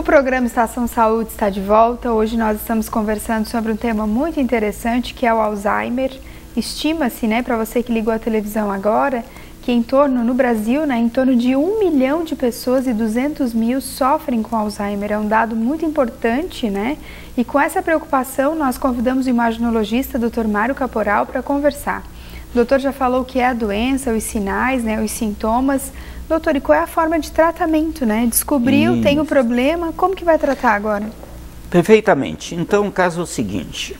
O programa Estação Saúde está de volta. Hoje nós estamos conversando sobre um tema muito interessante que é o Alzheimer. Estima-se, né, para você que ligou a televisão agora, que em torno, no Brasil, né, em torno de um milhão de pessoas e 200 mil sofrem com Alzheimer. É um dado muito importante, né? E com essa preocupação, nós convidamos o imaginologista Dr. Mário Caporal para conversar. O doutor já falou o que é a doença, os sinais, né, os sintomas. Doutor, e qual é a forma de tratamento, né? Descobriu, Isso. tem o problema, como que vai tratar agora? Perfeitamente. Então, o caso é o seguinte.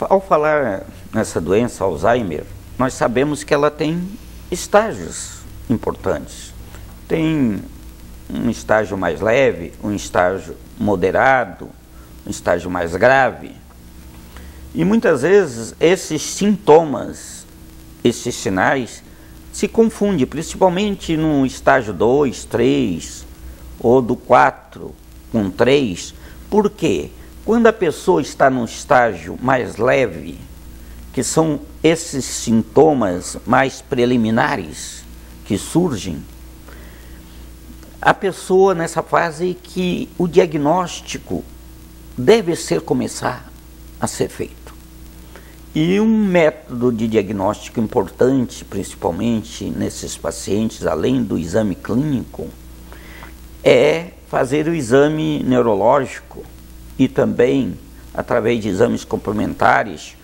Ao falar nessa doença, Alzheimer, nós sabemos que ela tem estágios importantes. Tem um estágio mais leve, um estágio moderado, um estágio mais grave. E muitas vezes esses sintomas, esses sinais, se confunde, principalmente no estágio 2, 3 ou do 4 com 3. Por quê? Quando a pessoa está num estágio mais leve, que são esses sintomas mais preliminares que surgem, a pessoa nessa fase que o diagnóstico deve ser começar a ser feito. E um método de diagnóstico importante, principalmente nesses pacientes, além do exame clínico, é fazer o exame neurológico e também através de exames complementares,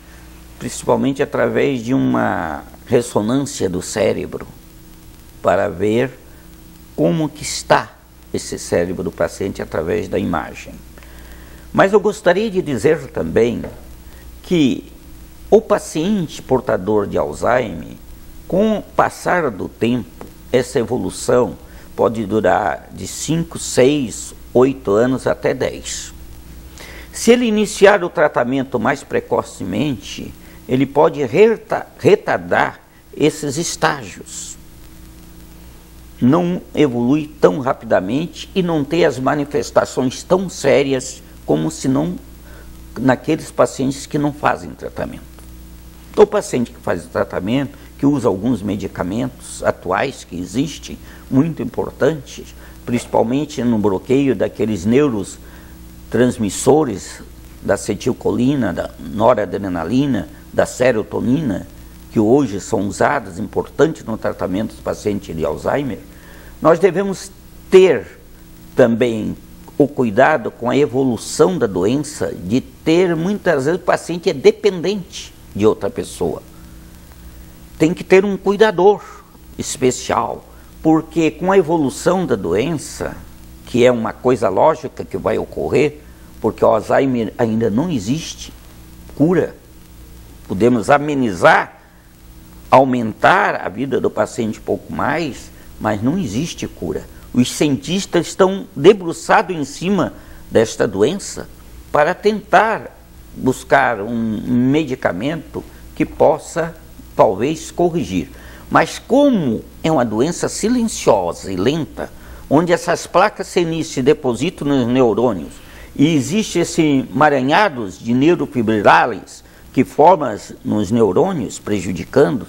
principalmente através de uma ressonância do cérebro, para ver como que está esse cérebro do paciente através da imagem. Mas eu gostaria de dizer também que o paciente portador de Alzheimer, com o passar do tempo, essa evolução pode durar de 5, 6, 8 anos até 10. Se ele iniciar o tratamento mais precocemente, ele pode retardar esses estágios. Não evolui tão rapidamente e não tem as manifestações tão sérias como se não naqueles pacientes que não fazem tratamento. O paciente que faz o tratamento, que usa alguns medicamentos atuais que existem, muito importantes, principalmente no bloqueio daqueles neurotransmissores da acetilcolina, da noradrenalina, da serotonina, que hoje são usadas, importantes no tratamento dos pacientes de Alzheimer, nós devemos ter também o cuidado com a evolução da doença, de ter muitas vezes o paciente é dependente de outra pessoa. Tem que ter um cuidador especial, porque com a evolução da doença, que é uma coisa lógica que vai ocorrer, porque o Alzheimer ainda não existe cura, podemos amenizar, aumentar a vida do paciente um pouco mais, mas não existe cura. Os cientistas estão debruçados em cima desta doença para tentar buscar um medicamento que possa talvez corrigir. Mas como é uma doença silenciosa e lenta, onde essas placas senis se depositam nos neurônios e existe esse maranhados de neurofibrilares que formam nos neurônios, prejudicando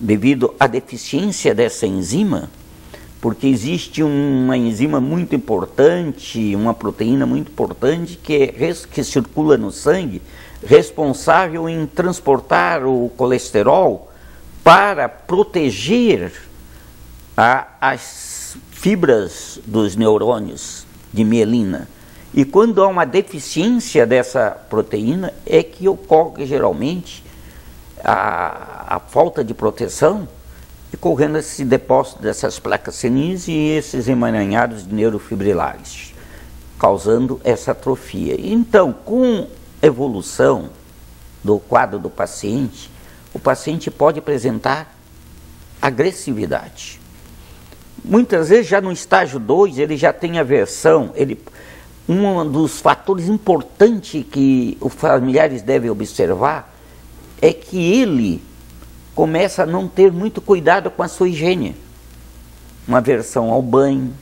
devido à deficiência dessa enzima, porque existe uma enzima muito importante, uma proteína muito importante que, é, que circula no sangue, responsável em transportar o colesterol para proteger a, as fibras dos neurônios de mielina. E quando há uma deficiência dessa proteína, é que ocorre geralmente a, a falta de proteção correndo esse depósito dessas placas senis e esses emaranhados de neurofibrilares, causando essa atrofia. Então, com evolução do quadro do paciente, o paciente pode apresentar agressividade. Muitas vezes, já no estágio 2, ele já tem aversão. Ele, um dos fatores importantes que os familiares devem observar é que ele começa a não ter muito cuidado com a sua higiene. Uma aversão ao banho.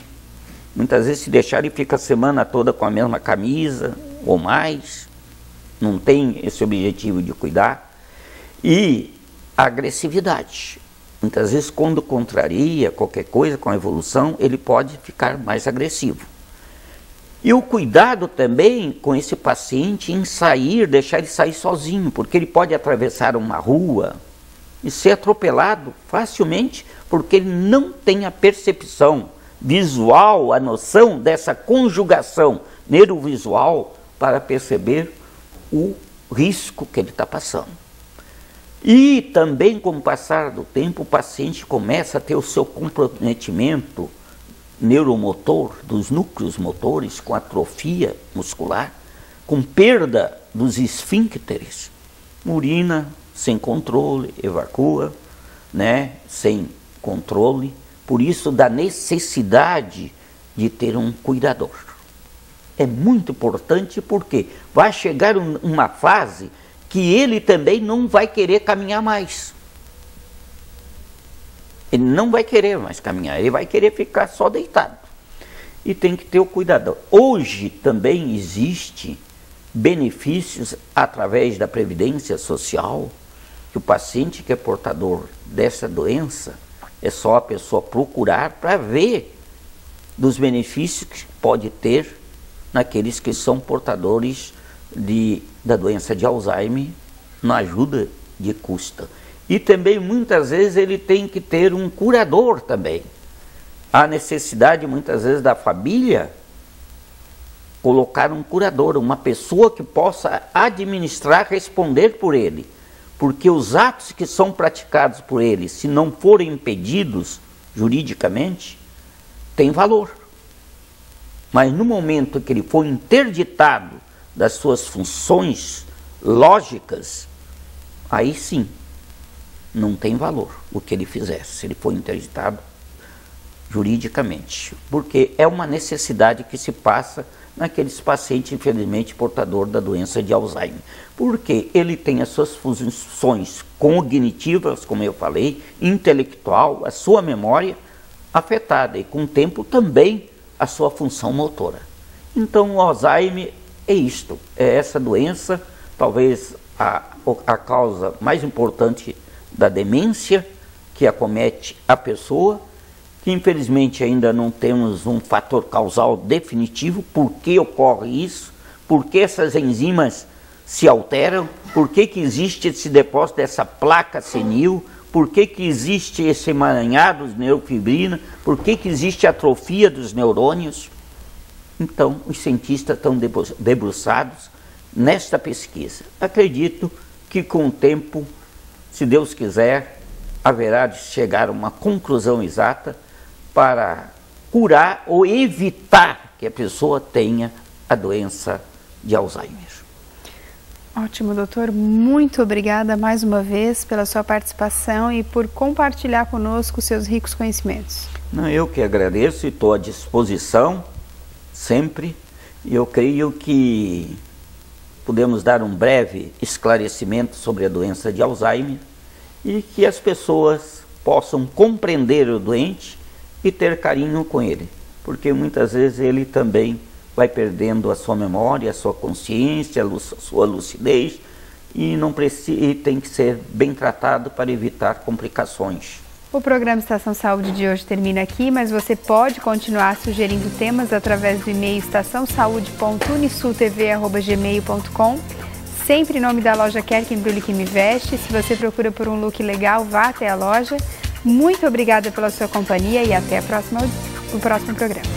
Muitas vezes se deixar ele fica a semana toda com a mesma camisa ou mais. Não tem esse objetivo de cuidar. E a agressividade. Muitas vezes, quando contraria qualquer coisa com a evolução, ele pode ficar mais agressivo. E o cuidado também com esse paciente em sair, deixar ele sair sozinho, porque ele pode atravessar uma rua e ser atropelado facilmente, porque ele não tem a percepção visual, a noção dessa conjugação neurovisual para perceber o risco que ele está passando. E também, com o passar do tempo, o paciente começa a ter o seu comprometimento neuromotor, dos núcleos motores, com atrofia muscular, com perda dos esfíncteres, urina sem controle, evacua, né, sem controle, por isso da necessidade de ter um cuidador. É muito importante porque vai chegar um, uma fase que ele também não vai querer caminhar mais. Ele não vai querer mais caminhar, ele vai querer ficar só deitado. E tem que ter o cuidado. Hoje também existe benefícios através da previdência social, que o paciente que é portador dessa doença é só a pessoa procurar para ver dos benefícios que pode ter naqueles que são portadores de, da doença de Alzheimer na ajuda de custa. E também muitas vezes ele tem que ter um curador também. Há necessidade muitas vezes da família colocar um curador, uma pessoa que possa administrar, responder por ele. Porque os atos que são praticados por ele, se não forem impedidos juridicamente, têm valor. Mas no momento que ele for interditado das suas funções lógicas, aí sim não tem valor o que ele fizesse, se ele for interditado juridicamente, porque é uma necessidade que se passa naqueles pacientes, infelizmente, portador da doença de Alzheimer. Porque ele tem as suas funções cognitivas, como eu falei, intelectual, a sua memória afetada e, com o tempo, também a sua função motora. Então, o Alzheimer é isto, é essa doença, talvez a, a causa mais importante da demência que acomete a pessoa, que infelizmente ainda não temos um fator causal definitivo, por que ocorre isso, por que essas enzimas se alteram, por que, que existe esse depósito dessa placa senil, por que, que existe esse emaranhado de neurofibrina, por que, que existe atrofia dos neurônios. Então, os cientistas estão debruçados nesta pesquisa. Acredito que com o tempo, se Deus quiser, haverá de chegar a uma conclusão exata para curar ou evitar que a pessoa tenha a doença de Alzheimer. Ótimo, doutor. Muito obrigada mais uma vez pela sua participação e por compartilhar conosco seus ricos conhecimentos. Não, eu que agradeço e estou à disposição sempre. E eu creio que podemos dar um breve esclarecimento sobre a doença de Alzheimer e que as pessoas possam compreender o doente e ter carinho com ele, porque muitas vezes ele também vai perdendo a sua memória, a sua consciência, a sua lucidez e não precisa, e tem que ser bem tratado para evitar complicações. O programa Estação Saúde de hoje termina aqui, mas você pode continuar sugerindo temas através do e-mail estaçãosaude.unisultv.gmail.com Sempre em nome da loja Quer Que Embrulhe Que Me Veste. Se você procura por um look legal, vá até a loja. Muito obrigada pela sua companhia e até a próxima, o próximo programa.